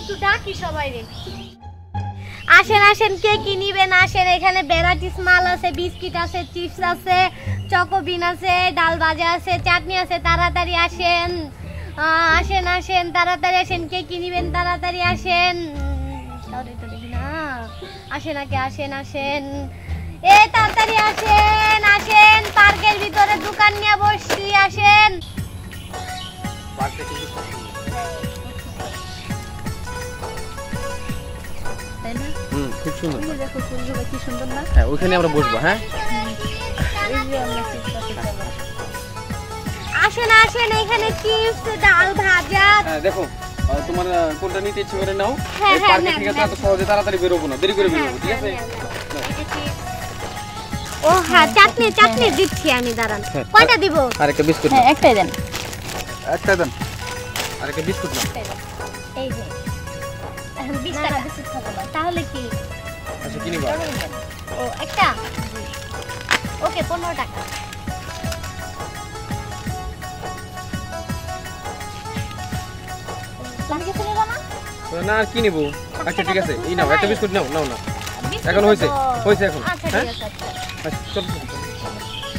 একটু ডাকি সবাই আসেন আসেন, কে কি নিবেন? আসেন, এখানে ভ্যারাইটিস মাল আছে, বিস্কিট আছে, চিপস আছে, চকোবিন আছে, ডাল ভাজা আছে, চাটনি আছে, তাড়াতাড়ি আসেন। আসেন আসেন, তাড়াতাড়ি আসেন, কে কি নিবেন? তাড়াতাড়ি আসেন। আসেন, আগে আসেন আসেন। এ, তাড়াতাড়ি আসেন আসেন, পার্কের ভিতরে দোকান নিয়ে বসছি, আসেন। তাই না? হুম খুব সুন্দর। দেখো ফুলগুলো কি সুন্দর না? হ্যাঁ ওইখানে আমরা বসবো হ্যাঁ? এই যে আমরা। আসেন আসেন এখানে চিপস ডাল ভাজা। হ্যাঁ দেখো তোমার কোনটা নিতে ইচ্ছে করে নাও। হ্যাঁ, এই হ্যাঁ, পার্কে থেকে তো এত সহজে তাড়াতাড়ি বেরোবো না দেরি করে বেরোবো ঠিক আছে। ও হ্যাঁ চাটনি চাটনি দিচ্ছি আমি দাঁড়ান। কয়টা দিব? আর একটা বিস্কুট হ্যাঁ একটাই দেন। একটা দেন। আর একটা বিস্কুট নাও এই যে। এখন বিশ টাকা। তাহলে কি? আচ্ছা কি নিবা ও একটা? ওকে পনেরো টাকা। তুমি কিছু নেবা না? আর কি নিবো? আচ্ছা ঠিক আছে এই নাও একটা বিস্কুট নাও নাও না এখন হয়েছে? হয়েছে এখন? হ্যাঁ? ঠিক আছে চল চল, চল।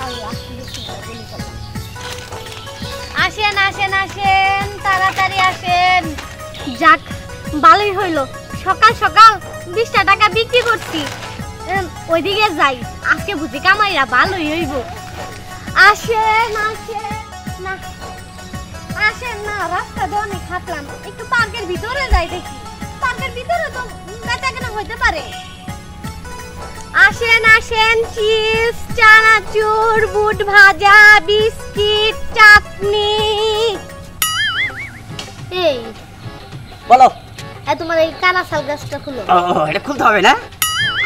আল্লাহ, বিস্কুটটা বলি চলো। আসেন আসেন আসেন তাড়াতাড়ি আসেন। যাক ভালোই হইল। সকাল সকাল বিশটা টাকা বিক্রি করছি। ওইদিকে যাই, আজকে বুঝি কামাইরা ভালোই হইব। আসেন আসেন, না আসেন না, রাস্তা দিয়ে অনেক হাঁটলাম। একটু পার্কের ভিতরে যাই দেখি। পার্কের ভিতরে তো বেচা কেনা হইতে পারে। আসেন আসেন চিপস চানাচুর, বুট ভাজা, বিস্কিট, চাটনি। এই। বলো। তোমার এই কানা শাল গাছটা খুলো। ও এটা খুলতে হবে না?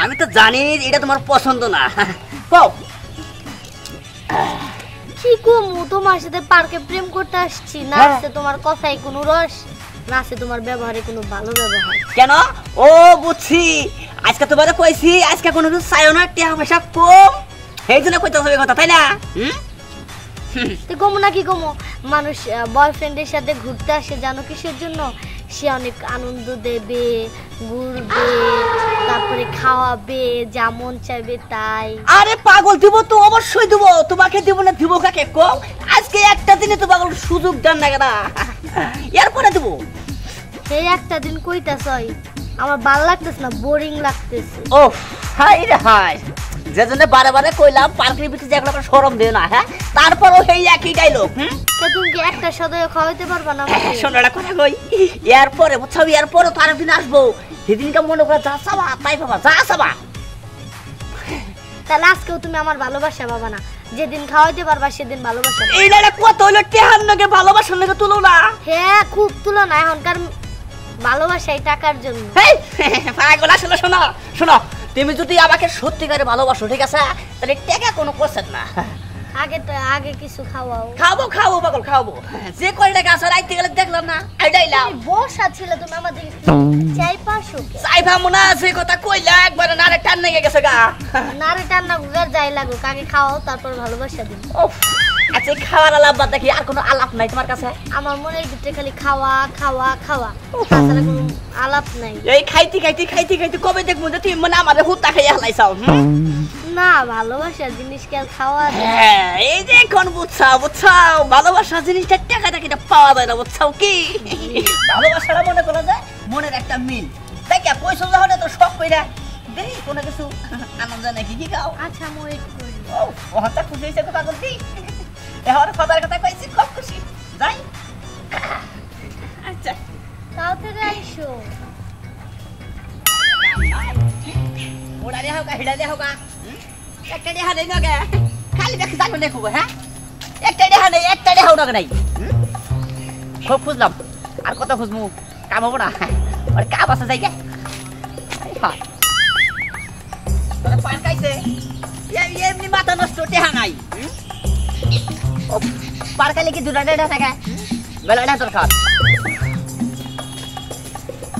আমি তো জানি এটা তোমার পছন্দ না। কও। কি কুমু তোমার সাথে পার্কে প্রেম করতে আসছি। না হ্যাঁ। আছে তোমার কথায় কোনো রস না আছে তোমার ব্যবহারে কোনো ভালো ব্যবহার। কেন? ও বুঝছি। আজকে তোমারে কইছি আজকে কোনো কিছু চাইও না টিয়া পয়সা কম। সেই জন্য কইতে হবে কথা তাই না? হুম? তো কমু না কি কমু মানুষ বয়ফ্রেন্ডের সাথে ঘুরতে আসে জানো কিসের জন্য? সে অনেক আনন্দ দেবে ঘুরবে তারপরে খাওয়াবে যেমন চাইবে তাই। আরে পাগল দিব তো অবশ্যই দিব। তোমাকে দিব না দিব কাকে কম আজকে একটা দিনে তো পাগল সুযোগ দেন না কেনা। এরপরে দিব। এই একটা দিন কইতাছ আমার ভালো লাগতেছে না বোরিং লাগতেছে। ও হাই রে হাই যে জন্য বারে বারে কইলাম পার্কের ভিতরে যেগুলো আমরা সরম দিও না হ্যাঁ? তারপরও সেই একই ডাইলগ হুম? তুমি কি একটা সদয় খাওয়াইতে পারবা না? আমাকে? শোনাটা কথা কই। এরপরে বুঝছ এরপরে তো আরেকদিন আসব। সেদিনকে মনে করে যা চাবা তাই পাবা যা চাবা। তাহলে আজকেও তুমি আমার ভালোবাসা পাবা না। যেদিন খাওয়াইতে পারবা সেদিন ভালোবাসা। এই ডাইলগ কত হইল টেহার নগে ভালোবাসার নগে তুলো না হ্যাঁ খুব তুলনা এখনকার ভালোবাসাই টাকার জন্য। পাগল আসলে শোনো শোনো তুমি যদি আমাকে সত্যিকারে ভালোবাসো ঠিক আছে? তাহলে টেকা কোনো কোশ্চেন না। আগে তো আগে কিছু খাওয়াও। খাব খাব পাগল খাব। যে কয় টাকা আছে রাইতে গেলে দেখলাম না। আইডাইলাম তুমি বসা ছিল তুমি আমাদের চাই পাশো চাই ভাবো না যে কথা কইলা একবার নারে টান লেগে গেছে গা। নারে টান্না গুগার যাই লাগুক। আগে খাওয়াও তারপর ভালোবাসা দিন উফ, আচ্ছা খাওয়ার আলাপ বাদ দেখি আর কোনো আলাপ নাই তোমার কাছে? আমার মনের ভিতরে খালি খাওয়া খাওয়া খাওয়া। তাছাড়া কোনো আলাপ নাই। এই খাইতে খাইতে খাইতে খাইতে কবে দেখব যে তুমি মানে হুত্তা খাইয়া হালাইছাও না ভালোবাসার জিনিস কি আর খাওয়া হ্যাঁ এই যে এখন বুঝছাও বুঝছাও ভালোবাসা জিনিসটা টাকা টাকা পাওয়া যায় না বুঝছাও কি? ভালোবাসাটা মনে করা যায় মনের একটা মিল। তাই কে পয়সা যখন তো শখ কইরা দেই কোনো কিছু আনন্দ নাকি কি গাও আচ্ছা আমি ওয়েট করি। ও ওহাটা খুশি হয়েছে তো পাগল দি এখন কথার কথা কইছি খুব খুশি। যাই। আচ্ছা। তাড়াতাড়ি আইসো ওড়া দেহ কা হিড়া দেহ কা একটা দেহ নেই নগে। খালি দেখি যাব দেখো হ্যাঁ? একটা দেহ নেই একটা দেহ নগে নাই। হুম? খুব খুঁজলাম। আর কত খুঁজমু? কাম হব না। আর কাম আছে যাই গে। আই হায়। তোরা পান খাইছে। এ- এমনি মাথা নষ্ট টেহা নাই। হুম? উফ, পার কি দুটা দেড়া থাকে? বেলা তোর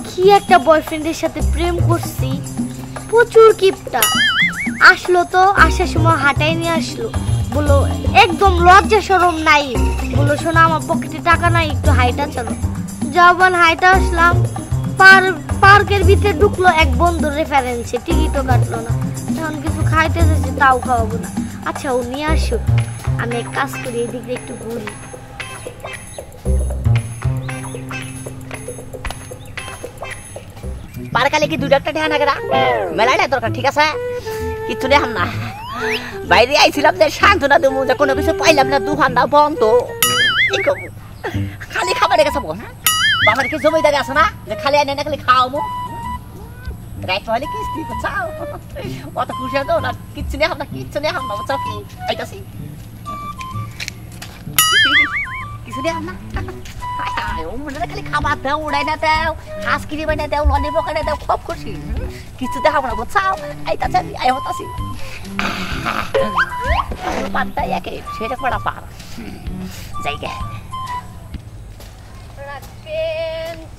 কি একটা বয়ফ্রেন্ডের সাথে প্রেম করছি? প্রচুর কিপটা। আসলো তো, আসার সময় হাঁটাই নিয়ে আসলো। বলল একদম লজ্জা সরম নাই। বলল শোনো আমার পকেটে টাকা নাই, একটু হাইটা চলো। যখন হাইটা আসলাম। পার, পার্কের ভিতরে ঢুকলো এক বন্ধুর রেফারেন্সে টিকিটও কাটলো না। এখন কিছু খাইতে যাচ্ছে তাও খাওয়াবো না। আচ্ছা ও নিয়ে আসুক। আমি এক কাজ করি, এদিক দিয়ে একটু ঘুরি। পারকালে কি দুই একটা ঠেয়া না গেরা মেলাটা দরকার, ঠিক আছে? কিচ্ছু দেখাম না। বাইরে আইছিলাম যে সান্ত্বনা দেবো, যে কোনো কিছু পাইলাম না দোকানটা বন্ধ। খালি খাবারে গেছে বল হ্যাঁ? বাবার কি জমি জায়গা আছে না? যে খালি এনে না খালি খাওয়াবো? রাইট হলে কিস্তি চাও অত খুশি হতো না কিচ্ছু নেই না কিচ্ছু নেই না বুঝছ কি আইতাছি কিছু নেই না হায় হায়, ও মনে হয় খালি খাবার দাও উড়াই না দাও হাঁস কিনে বাই না দাও ললি বকানে দাও খুব খুশি কিছু দেখাবো না বুঝছাও আইতাছে আমি আই হতাছি পান্তা একে সেটা করা পার জায়গা রাখবেন চিপস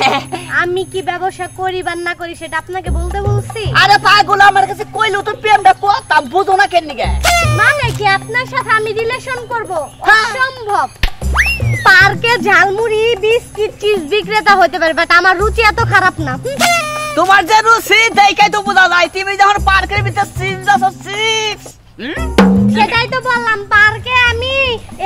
আমি কি ব্যবসা করি বা না করি সেটা আপনাকে বলতে বলছি। আরে পাগল আমার কাছে কইলো তো প্রেমটা করতাম বুঝো না কেন নিগে মানে কি আপনার সাথে আমি রিলেশন করব? হ্যাঁ। অসম্ভব। পার্কে ঝালমুড়ি বিস্কিট চিজ বিক্রেতা হতে পারে বাট আমার রুচি এত খারাপ না। তোমার যে রুচি দেখাই তো বোঝা যায়। তুমি যখন পার্কের ভিতরে চিপস আছো চিপস সেটাই তো বললাম পার্কে আমি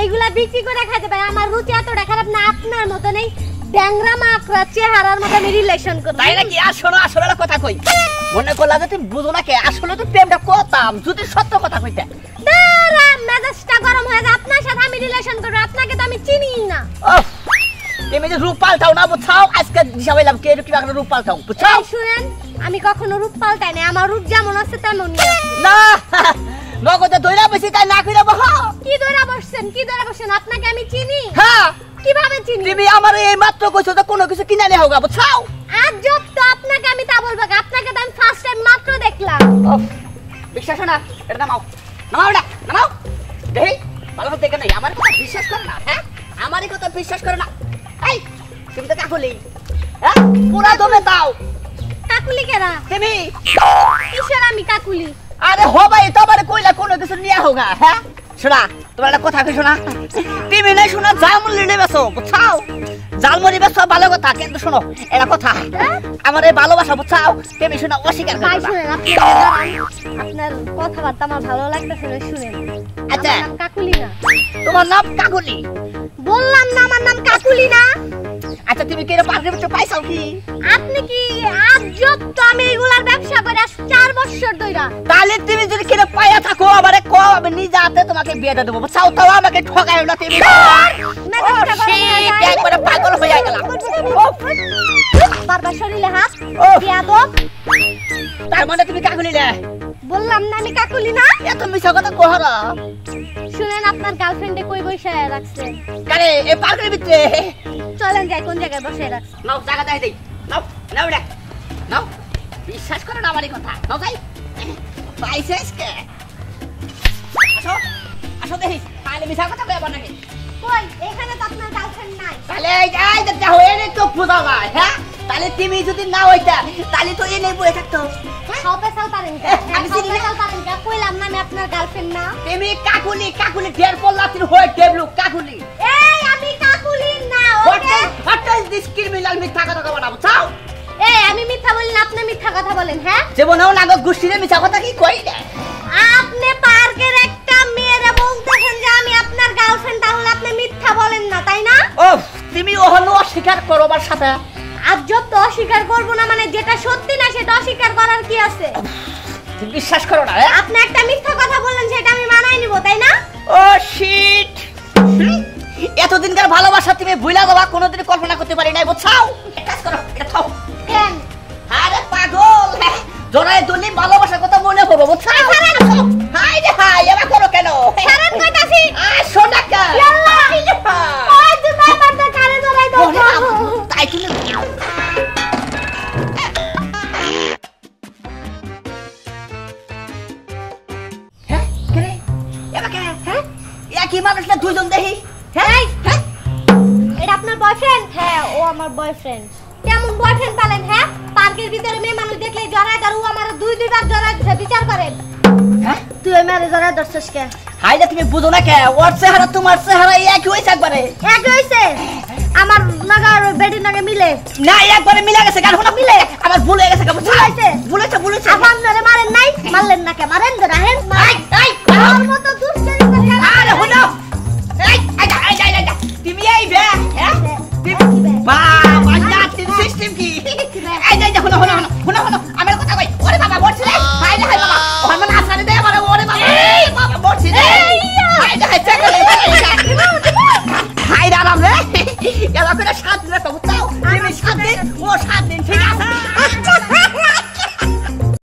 এইগুলা বিক্রি করে খাইতে পারি। আমার রুচি এতটা খারাপ না আপনার মতো নেই মাকড়া চেহারার মতো আমি রিলেশন করব। তাই নাকি? আর শোনো আসলে কথা কই। মনে করলা যে তুমি বুঝো না কে? আসলে তো প্রেমটা যদি সত্য কথা কইতে। মেজাজটা গরম হয়ে যায় আপনার সাথে আমি রিলেশন করব আপনাকে তো আমি চিনি না। তুমি যে রূপ পাল্টাও না বুঝছাও? আজকে কে কি বাগড়া রূপ পাল্টাও বুঝছাও? শুনেন আমি কখনো রূপ পাল্টাই না আমার রূপ যেমন আছে তেমনই আছে। না নগদে দইরা বেশি তাই না কইরা বহ কি ধরে বসছেন কি ধরে বসছেন? আপনাকে আমি চিনি? হ্যাঁ। কীভাবে চিনি? তুমি আমার এই মাত্র কইছো তো কোনো কিছু কিনা নেই হোগা বুঝছাও আজ জব তো আপনাকে আমি তা বলব আপনাকে তো আমি ফার্স্ট টাইম মাত্র দেখলাম। বিশ্বাস না এটা নামাও। নামাও এটা নামাও। দেখি ভালো করে দেখে নাই আমার কথা বিশ্বাস করে না হ্যাঁ? আমারই কথা বিশ্বাস করে না। এই তুমি তো কাকুলি হ্যাঁ? পুরা দমে দাও। কাকুলি কেরা? তুমি। কিসের আমি কাকুলি? আরে হো ভাই তোমার কইলা কোনো কিছু নিয়ে হোগা হ্যাঁ? শোনা তোমার একটা কথা শোনা? তুমি নাই শোনা জালমুড়ি নিয়ে বেছো বুঝছাও? জালমুড়ি বেছো ভালো কথা কিন্তু শোনো এটা কথা। আমার এই ভালোবাসা বুঝছাও? তুমি শোনা অস্বীকার ভাই শুনেন আপনার কথাবার্তা আমার ভালো লাগতেছে না শুনেন। আচ্ছা। কাকুলি না। তোমার নাম কাকুলি? বললাম না আমার নাম কাকুলি না। আচ্ছা তুমি কেন পার্কের ভিতরে পাইছাও কি? আপনি কি আজ চার বছর তাহলে তুমি যদি কেন পাইয়া থাকো আমারে কো আমি নিজে হাতে তোমাকে বিয়ে দিয়ে দেবো। চাও তাও আমাকে ঠকায় না তুমি। একবারে পাগল হয়ে গেলাম। বারবার শরীরে হাত ও। বিয়াদব তার মানে তুমি কাকুলি রে? বললাম না আমি কাকুলি না। এত মিছা কথা কোহরা শুনেন আপনার গার্লফ্রেন্ডে কই বসে রাখছে? কারে এ পার্কের ভিতরে। চলেন যাই কোন জায়গায় বসে রাখছে? নাও জায়গা দেয় দেই। নাও নাও নাও বিশ্বাস করো না আমারই কথা। নাও যাই পাইছিস কে আসো আসো দেখি। তাহলে মিছা কথা কইবা নাকি? কই? এখানে তো আপনার গার্লফ্রেন্ড নাই। তাহলে এই এই যে দেখো এনে তো পূজা যায় হ্যাঁ? তাহলে তুমি যদি না হইতা তাহলে তো এনে বয়ে থাকতো। খাওতে চাল পারেন আমি না। চাল পারেন কা? কইলাম না আমি আপনার গার্লফ্রেন্ড না। তুমি কাকুলি কাকুলি ঢের পড়লা হয়ে টেবলু কাকুলি। এই আমি কাকুলি না okay? What is this criminal মিথ্যা কথা কবা না বুঝাও এই আমি মিথ্যা বলি না আপনি মিথ্যা কথা বলেন হ্যাঁ? জীবনেও না গো গোষ্ঠীরে মিথ্যা কথা কি কই না আপনি পার্কের একটা মেয়েরা বলতেছেন যে আমি আপনার গার্লফ্রেন্ড তাহলে আপনি মিথ্যা বলেন না তাই না? ও তুমি ওহনো অস্বীকার করবার সাথে। তো অস্বীকার করব না মানে যেটা সত্যি না সেটা অস্বীকার করার কি আছে? তুমি বিশ্বাস করো না হ্যাঁ? আপনি একটা মিথ্যা কথা বললেন সেটা আমি মানাই নিব তাই না? ও শিট এতদিনকার ভালোবাসা তুমি ভুলা যাবা কোনোদিন কল্পনা করতে পারি নাই বুঝছাও কাজ করো। জরায় ধরলে ভালোবাসার কথা মনে হবে বুঝছ? হাই রে হাই করো কেন? ওই কারে তাই হ্যাঁ, দেখি? হ্যাঁ? হ্যাঁ? এটা আপনার বয়ফ্রেন্ড হ্যাঁ ও আমার বয়ফ্রেন্ড কেমন বয়ফ্রেন্ড পালেন হ্যাঁ? পার্কের ভিতরে মেয়ে মানুষ দেখলে জড়ায় ধর আমার দুই দুইবার জড়ায় ধরে বিচার করেন হ্যাঁ তুই ওই মেরে জড়ায় ধরছিস কে হাই তুমি বুঝো না কে ওর চেহারা তোমার চেহারা একই হয়েছে একবারে এক হইছে আমার নাগার বেডি নাগে মিলে না একবারে মিলে গেছে গান শোনা মিলে আমার ভুল হয়ে গেছে ভুল ভুল হয়েছে? ভুল হয়েছে আপন ধরে মারেন নাই মারলেন না কে মারেন ধরে হেন আমার মতো দুষ্টামি আরে এই যা। তুমি এই বে হ্যাঁ তুমি বাবা হাই রে আরাম রে গেল করে সাত দিলে তো তাও তুমি